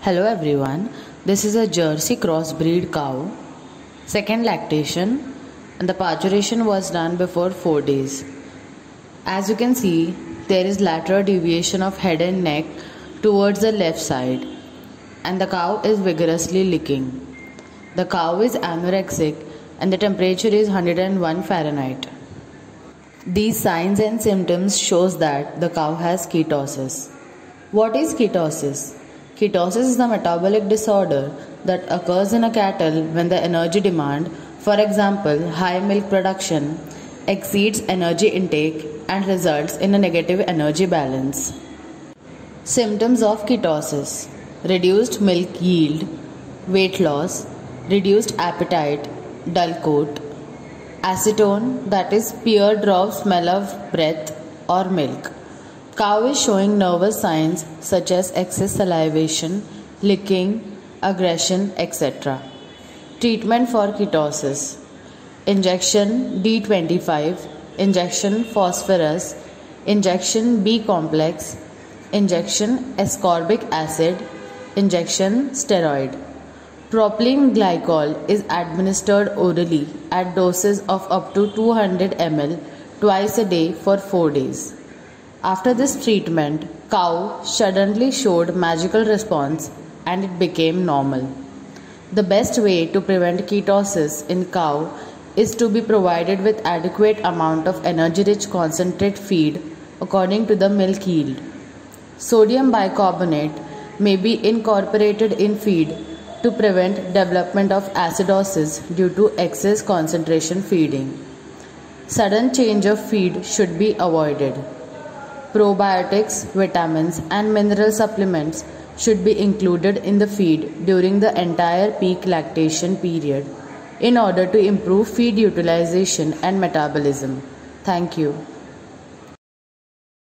Hello everyone, this is a Jersey crossbreed cow. Second lactation and the parturition was done before 4 days. As you can see, there is lateral deviation of head and neck towards the left side and the cow is vigorously licking. The cow is anorexic and the temperature is 101 Fahrenheit. These signs and symptoms shows that the cow has ketosis. What is ketosis? Ketosis is the metabolic disorder that occurs in a cattle when the energy demand, for example, high milk production, exceeds energy intake and results in a negative energy balance. Symptoms of ketosis reduced milk yield, weight loss, reduced appetite, dull coat, acetone that is pear drop smell of breath or milk Cow is showing nervous signs such as excess salivation, licking, aggression, etc. Treatment for ketosis Injection D25, injection phosphorus, injection B complex, injection ascorbic acid, injection steroid. Propylene glycol is administered orally at doses of up to 200 ml twice a day for 4 days. After this treatment, cow suddenly showed magical response and it became normal. The best way to prevent ketosis in cow is to be provided with adequate amount of energy-rich concentrate feed according to the milk yield. Sodium bicarbonate may be incorporated in feed to prevent development of acidosis due to excess concentration feeding. Sudden change of feed should be avoided. Probiotics, vitamins, and mineral supplements should be included in the feed during the entire peak lactation period in order to improve feed utilization and metabolism. Thank you.